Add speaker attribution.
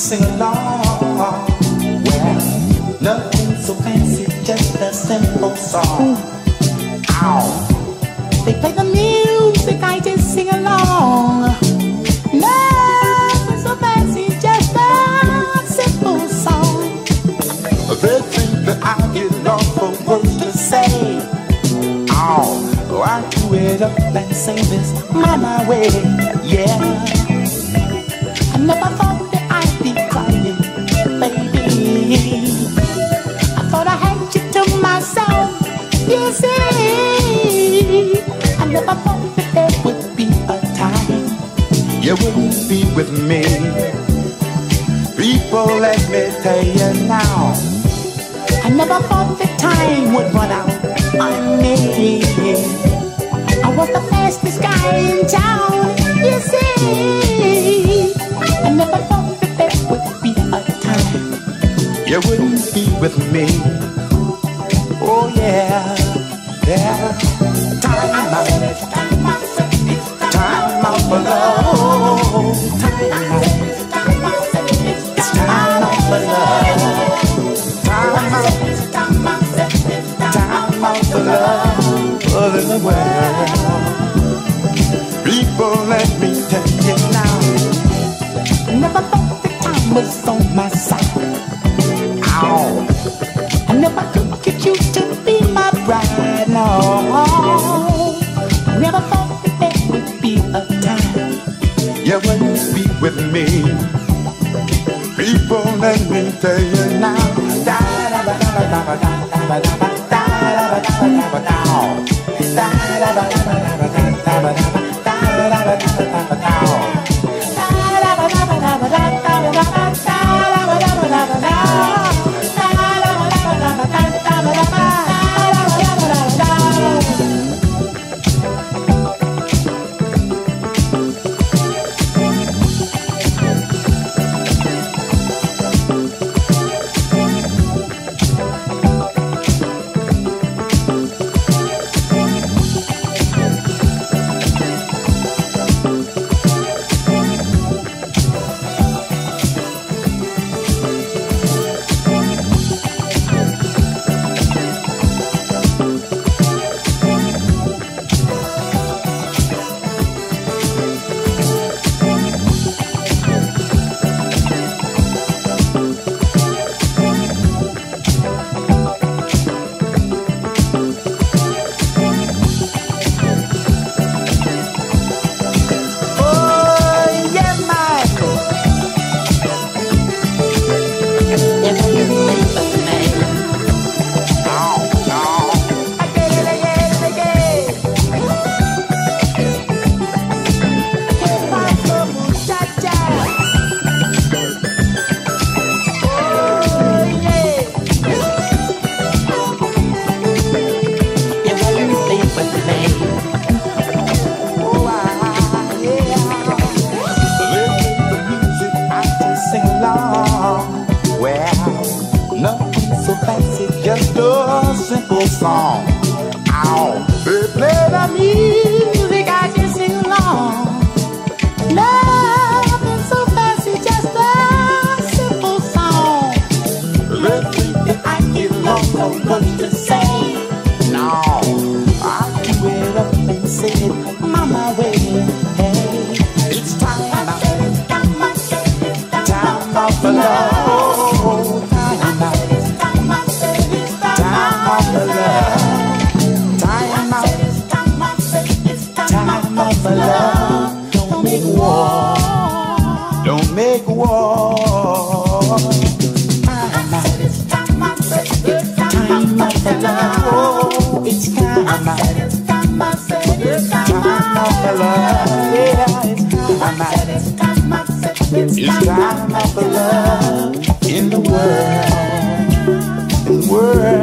Speaker 1: sing along. Well, nothing so fancy, just a simple song. Ow. They play the music, I just sing along. Nothing so fancy, just a simple song. They think that I get lost for words to say. Oh, I do it up and sing this my, my way, yeah. I never thought you now. I never thought the time would run out on me. I was the fastest guy in town, you see. I never thought that there would be a time you wouldn't be with me. Oh yeah, yeah. Time I never could get you to be my bride, no. I never thought that there would be a time you wouldn't be with me. People, let me tell you now. Da da da da da da da da da da da. Da da ba da For love. Don't make war. Don't make war. Time out. For love. Oh, it's time out. Time out for love. Yeah, it's time out. It's time out for love in the world, in the world.